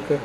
Okay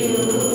Senhor.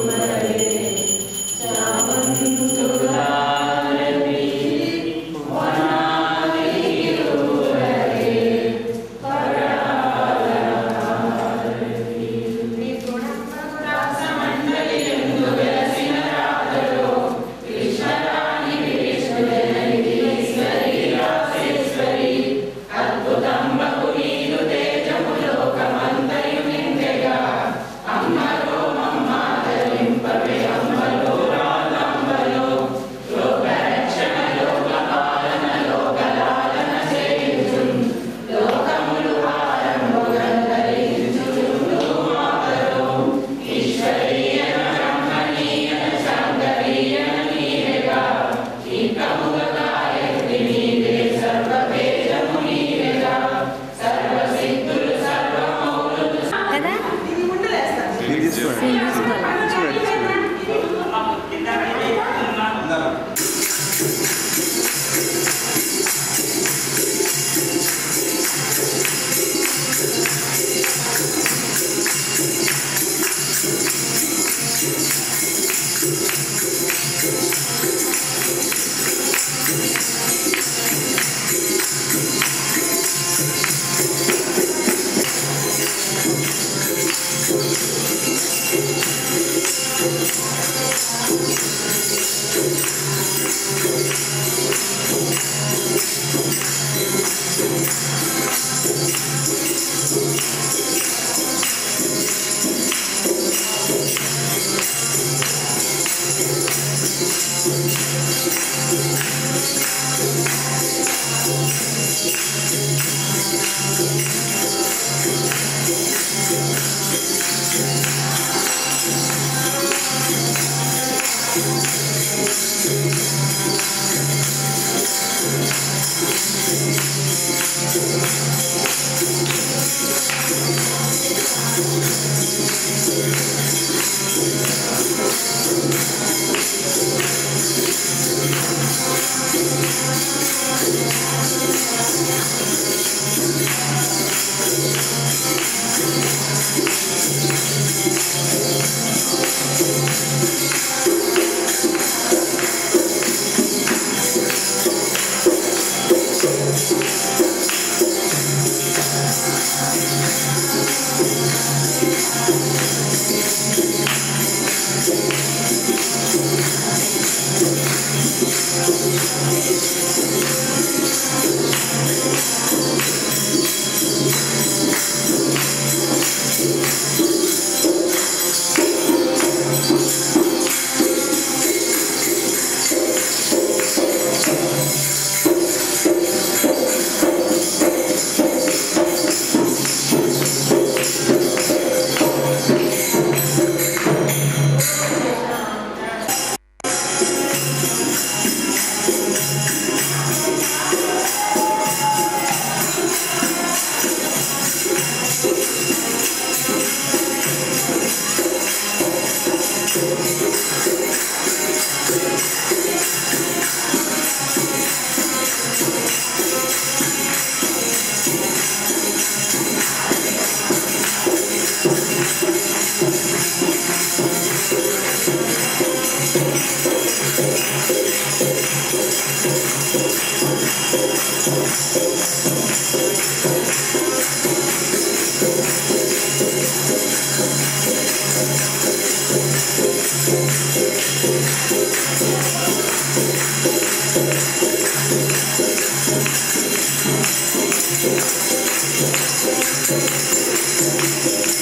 Thank you.